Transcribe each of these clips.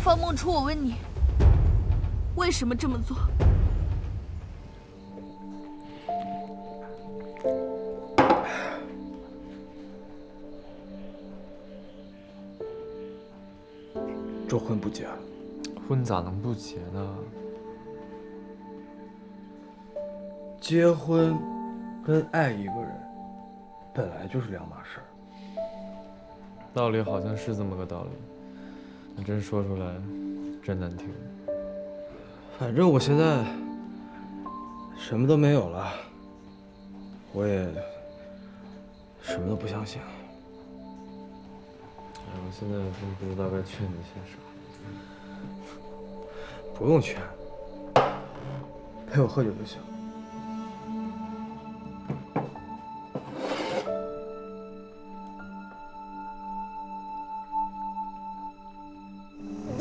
方梦初，我问你，为什么这么做？这婚不结，婚咋能不结呢？结婚跟爱一个人本来就是两码事儿。道理好像是这么个道理，那真说出来真难听。反正我现在什么都没有了，我也什么都不相信了。哎，我现在真不知道该劝你些啥。不用劝，陪我喝酒就行。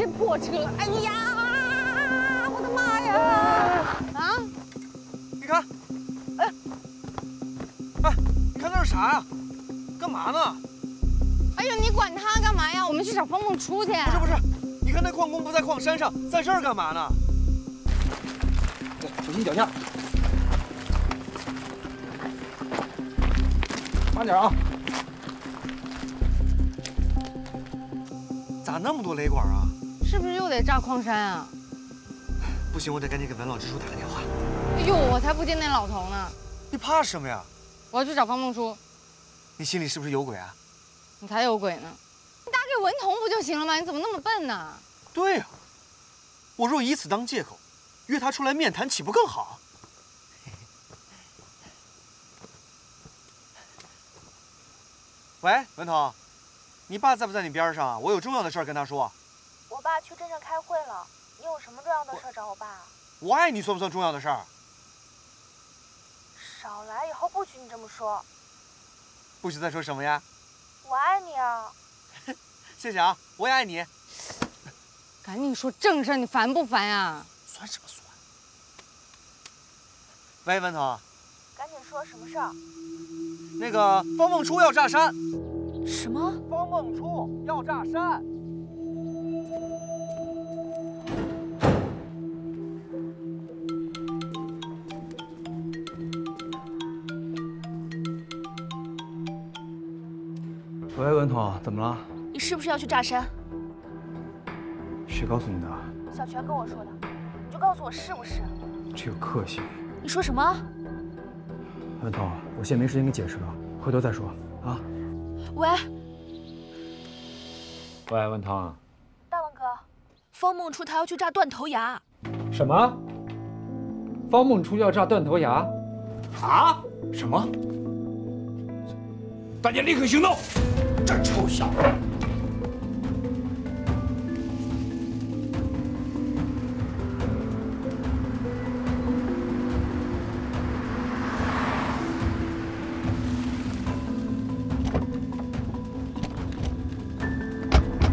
破车！哎呀，我的妈呀！啊！你看，哎，哎，你看那是啥呀？干嘛呢？哎呦，你管他干嘛呀？我们去找峰峰出去。不是不是，你看那矿工不在矿山上，在这儿干嘛呢？小心脚下，慢点啊！咋那么多雷管啊？得炸矿山啊？不行，我得赶紧给文老支书打个电话。哎呦，我才不接那老头呢！你怕什么呀？我要去找方梦书。你心里是不是有鬼啊？你才有鬼呢！你打给文彤不就行了吗？你怎么那么笨呢？对呀、我若以此当借口，约他出来面谈，岂不更好？喂，文彤，你爸在不在你边上啊？我有重要的事儿跟他说。我爸去镇上开会了，你有什么重要的事儿找我爸？我爱你算不算重要的事儿？少来，以后不许你这么说。不许再说什么呀？我爱你啊！谢谢啊，我也爱你。赶紧说正事儿，你烦不烦呀？算什么算？喂，文彤，赶紧说什么事儿？那个方梦初要炸山。什么？方梦初要炸山。喂，文彤，怎么了？你是不是要去炸山？谁告诉你的？小泉跟我说的，你就告诉我是不是？这个克星。你说什么？文彤，我现在没时间跟你解释了，回头再说啊。喂，喂，文涛，大王哥，方梦初他要去炸断头崖。什么？方梦初要炸断头崖？啊？什么？大家立刻行动！这臭小子！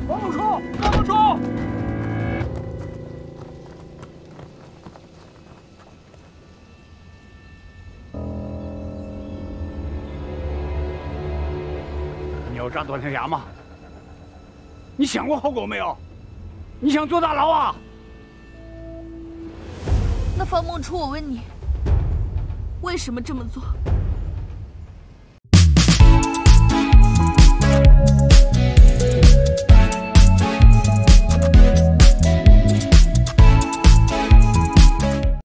方梦初，方梦初！你要炸断头崖吗？你想过后果没有？你想坐大牢啊？那方梦初，我问你，为什么这么做？